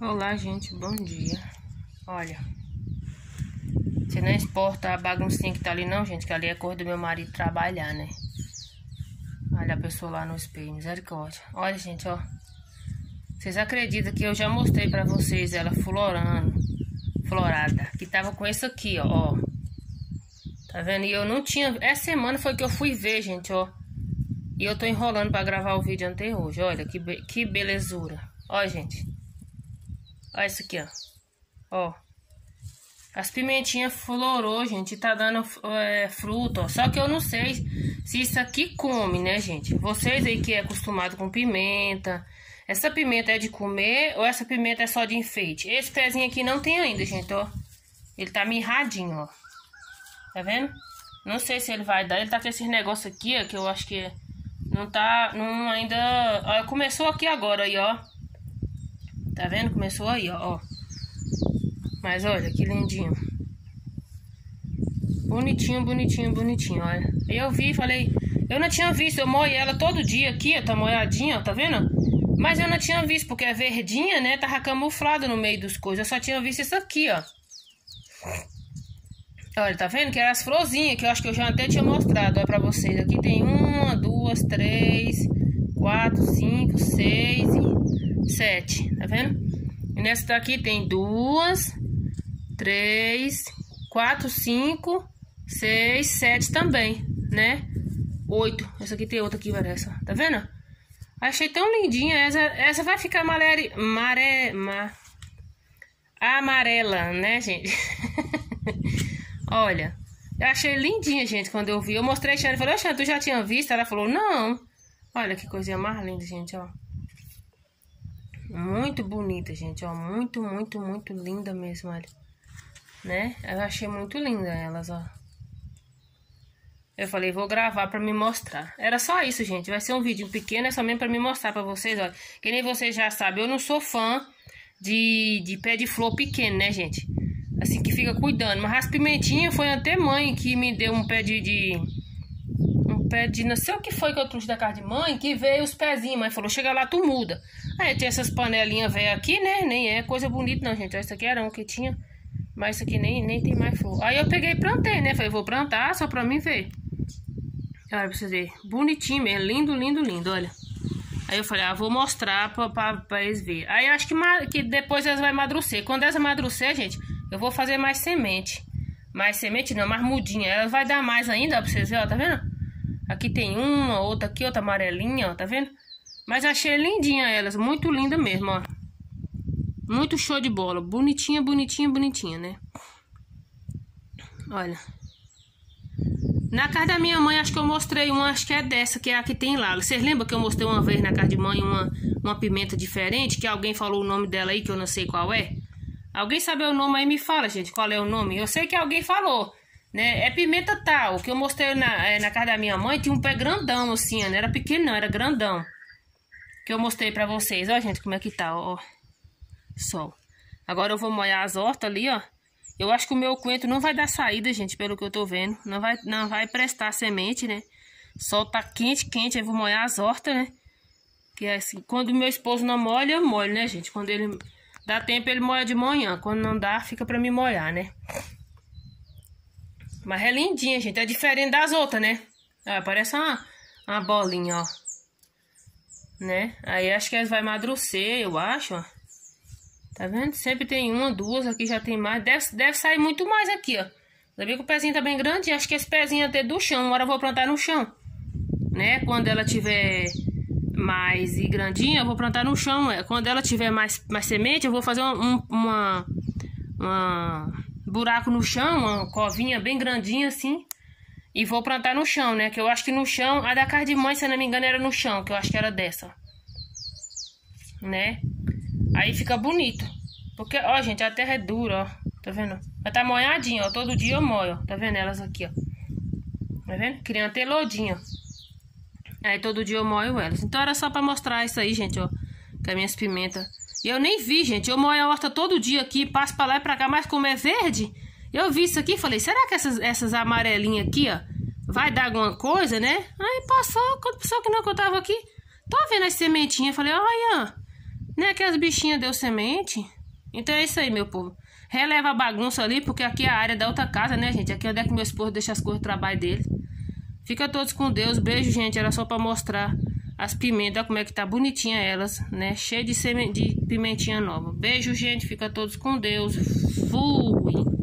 Olá, gente, bom dia. Olha, você não exporta a baguncinha que tá ali não, gente, que ali é cor do meu marido trabalhar, né? Olha a pessoa lá no espelho, misericórdia. Olha, gente, ó. Vocês acreditam que eu já mostrei pra vocês ela florando, florada, que tava com isso aqui, ó, ó. Tá vendo? E eu não tinha... Essa semana foi que eu fui ver, gente, ó. E eu tô enrolando pra gravar o vídeo até hoje. Olha, que, be que belezura. Ó, gente. Olha isso aqui, ó. Ó. As pimentinhas florou, gente. Tá dando é, fruto, ó. Só que eu não sei se isso aqui come, né, gente? Vocês aí que é acostumado com pimenta. Essa pimenta é de comer ou essa pimenta é só de enfeite? Esse pezinho aqui não tem ainda, gente, ó. Ele tá mirradinho, ó. Tá vendo? Não sei se ele vai dar. Ele tá com esses negócios aqui, ó, que eu acho que não tá... Não ainda... Ó, começou aqui agora aí, ó. Tá vendo? Começou aí, ó. Mas olha que lindinho. Bonitinho, bonitinho, bonitinho, olha. Eu vi e falei... Eu não tinha visto, eu moio ela todo dia aqui, ó. Tá moiadinha, ó, tá vendo? Mas eu não tinha visto, porque é verdinha, né? Tava camuflado no meio dos coisas. Eu só tinha visto isso aqui, ó. Olha, tá vendo? Que eram as florzinhas, que eu acho que eu já até tinha mostrado, ó, pra vocês. Aqui tem uma, duas, três, quatro, cinco, seis e sete, tá vendo? E nessa daqui tem duas, três, quatro, cinco, seis, sete também, né? Oito. Essa aqui tem outra aqui, parece, tá vendo? Achei tão lindinha. Essa, essa vai ficar maré, maré, ma, amarela, né, gente? Olha, eu achei lindinha, gente, quando eu vi. Eu mostrei a Xana e falei, Xana, tu já tinha visto? Ela falou, não. Olha que coisinha mais linda, gente, ó. Muito bonita, gente, ó. Muito, muito, muito linda mesmo, olha. Né? Eu achei muito linda elas, ó. Eu falei, vou gravar pra me mostrar. Era só isso, gente. Vai ser um vídeo pequeno, é só mesmo pra me mostrar pra vocês, ó. Que nem vocês já sabem, eu não sou fã de, de pé de flor pequeno, né, gente? assim que fica cuidando. Mas as pimentinhas foi até mãe que me deu um pé de, de, pé de não sei o que foi que eu trouxe da casa de mãe, que veio os pezinhos, mãe falou, chega lá, tu muda. Aí tem essas panelinhas velhas aqui, né? Nem é coisa bonita não, gente. Essa aqui era um que tinha, mas isso aqui nem, nem tem mais flor. Aí eu peguei e plantei, né? Falei, vou plantar só pra mim ver. Olha pra vocês verem. Bonitinho mesmo, lindo, lindo, lindo, olha. Aí eu falei, ah, vou mostrar pra, pra, pra eles verem. Aí acho que, que depois elas vão amadurecer. Quando elas amadurecer, gente, eu vou fazer mais semente. Mais semente não, mais mudinha. Ela vai dar mais ainda, ó, pra vocês verem, ó, tá vendo? Aqui tem uma, outra aqui, outra amarelinha, ó, tá vendo? Mas achei lindinha elas, muito linda mesmo, ó. Muito show de bola. Bonitinha, bonitinha, bonitinha, né? Olha. Na casa da minha mãe, acho que eu mostrei uma, acho que é dessa, que é a que tem lá. Vocês lembram que eu mostrei uma vez na casa de mãe uma, uma pimenta diferente? Que alguém falou o nome dela aí, que eu não sei qual é? Alguém sabe o nome aí, me fala, gente, qual é o nome. Eu sei que alguém falou, né? É pimenta tal, que eu mostrei na, é, na casa da minha mãe, tinha um pé grandão, assim, né? Não era pequeno não, era grandão. Que eu mostrei pra vocês. Ó, gente, como é que tá, ó. Sol. Agora eu vou molhar as hortas ali, ó. Eu acho que o meu coentro não vai dar saída, gente, pelo que eu tô vendo. Não vai, não vai prestar semente, né? Sol tá quente, quente, eu vou molhar as hortas, né? Que é assim, quando meu esposo não molha, eu molho, né, gente? Quando ele Dá tempo ele molha de manhã. Quando não dá, fica pra me molhar, né? Mas é lindinha, gente. É diferente das outras, né? Ah, parece uma, uma bolinha, ó. Né? Aí acho que elas vai amadurecer, eu acho, ó. Tá vendo? Sempre tem uma, duas, aqui já tem mais. Deve, deve sair muito mais aqui, ó. Ainda bem que o pezinho tá bem grande. Acho que esse pezinho até do chão. Agora eu vou plantar no chão. Né? Quando ela tiver mais e grandinha, eu vou plantar no chão. É, quando ela tiver mais, mais semente, eu vou fazer um, uma, uma buraco no chão, uma covinha bem grandinha assim. E vou plantar no chão, né? Que eu acho que no chão, a da casa de mãe, se não me engano, era no chão, que eu acho que era dessa. Né? Aí fica bonito. Porque, ó, gente, a terra é dura, ó. Tá vendo? Ela tá molhadinha, ó. Todo dia eu molho, ó. Tá vendo elas aqui, ó. Tá vendo? Criando até lodinha, Aí todo dia eu moio elas. Então era só pra mostrar isso aí, gente, ó. Com as minhas pimentas. Eu nem vi, gente. Eu moio a horta todo dia aqui, passo pra lá e pra cá, mas como é verde, eu vi isso aqui e falei, será que essas, essas amarelinhas aqui, ó, vai dar alguma coisa, né? Aí passou, quando pensou que não que eu tava aqui, tô vendo as sementinhas, falei, olha, né, que as bichinhas deu semente. Então é isso aí, meu povo. Releva a bagunça ali, porque aqui é a área da outra casa, né, gente? Aqui é onde é que meu esposo deixa as coisas do trabalho dele. Fica todos com Deus. Beijo, gente. Era só pra mostrar as pimentas, como é que tá bonitinha elas, né? Cheia de, de pimentinha nova. Beijo, gente. Fica todos com Deus. Fui!